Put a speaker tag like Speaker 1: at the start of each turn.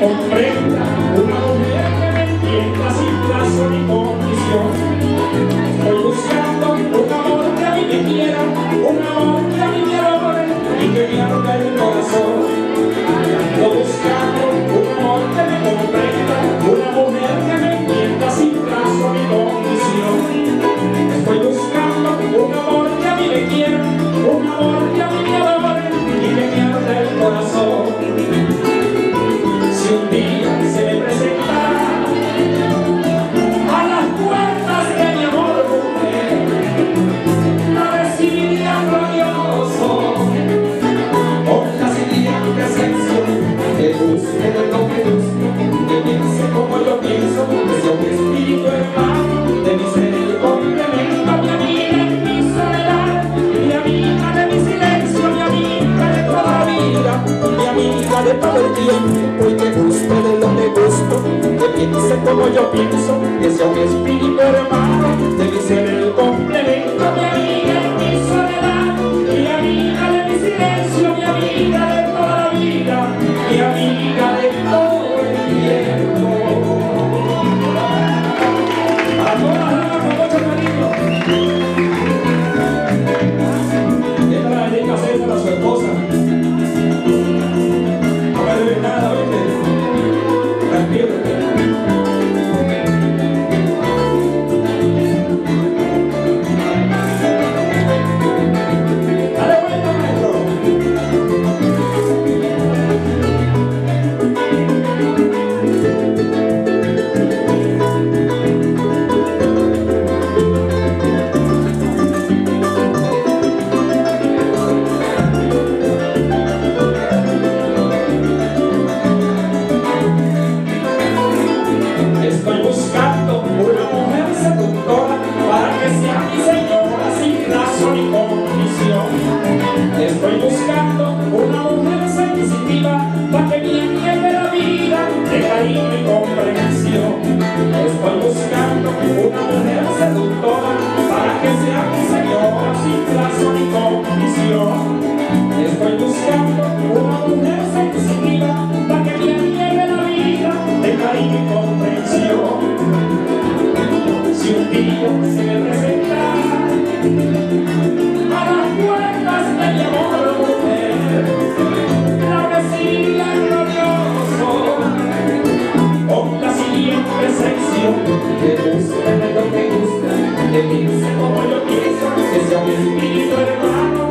Speaker 1: comprenda, una mujer que me entienda sin plazo ni condición. Estoy buscando un amor que a mí me quiera, un amor que a mí me adore y que me abra el corazón. Estoy buscando un amor que me comprenda, una mujer que me entienda sin plazo ni condición. Estoy buscando un amor que a mí me quiera, un amor que a mí me adore que busque de que piense como yo pienso, que sea un espíritu hermano, de mi ser el complemento, mi amiga en mi soledad, mi amiga de mi silencio, mi amiga de toda vida, mi amiga de todo el tiempo, que de lo gusto, que piense como yo pienso, que sea un espíritu hermano, de mi ser estoy buscando una mujer seductora para que sea mi señora sin plazo ni condición. Estoy buscando una mujer sensitiva para que me entienda la vida de cariño y comprensión. Estoy buscando una mujer seductora para que sea mi Si un día se me presenta, a las puertas me llevo a la mujer, la resina gloriosa. Con la siguiente sección, que busca de lo que gusta, que piense como yo pienso, que sea mi espíritu hermano.